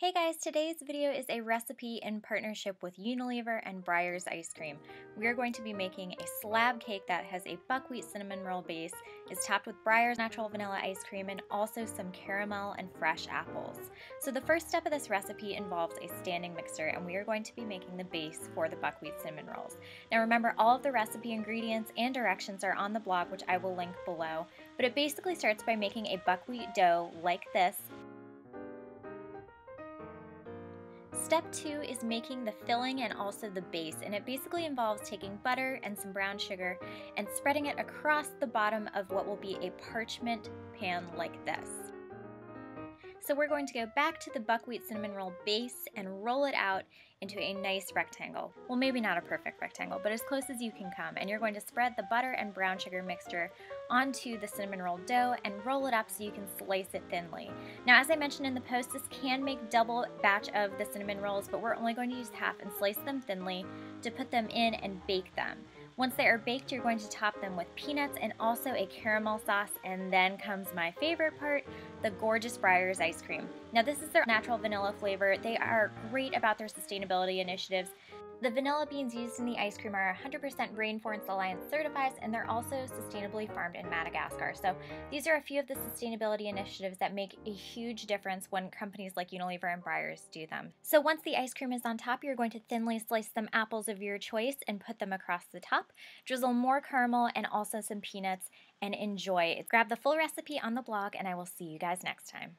Hey guys, today's video is a recipe in partnership with Unilever and Breyers Ice Cream. We are going to be making a slab cake that has a buckwheat cinnamon roll base, is topped with Breyers natural vanilla ice cream, and also some caramel and fresh apples. So the first step of this recipe involves a standing mixer, and we are going to be making the base for the buckwheat cinnamon rolls. Now remember, all of the recipe ingredients and directions are on the blog, which I will link below, but it basically starts by making a buckwheat dough like this, Step two is making the filling and also the base, and it basically involves taking butter and some brown sugar and spreading it across the bottom of what will be a parchment pan like this. So we're going to go back to the buckwheat cinnamon roll base and roll it out into a nice rectangle. Well, maybe not a perfect rectangle, but as close as you can come. And you're going to spread the butter and brown sugar mixture onto the cinnamon roll dough and roll it up so you can slice it thinly. Now, as I mentioned in the post, this can make double batch of the cinnamon rolls, but we're only going to use half and slice them thinly to put them in and bake them. Once they are baked, you're going to top them with peanuts and also a caramel sauce, and then comes my favorite part, the gorgeous Breyers ice cream. Now this is their natural vanilla flavor. They are great about their sustainability initiatives. The vanilla beans used in the ice cream are 100% Rainforest Alliance certified and they're also sustainably farmed in Madagascar. So these are a few of the sustainability initiatives that make a huge difference when companies like Unilever and Breyers do them. So once the ice cream is on top, you're going to thinly slice some apples of your choice and put them across the top. Drizzle more caramel and also some peanuts and enjoy. Grab the full recipe on the blog and I will see you guys next time.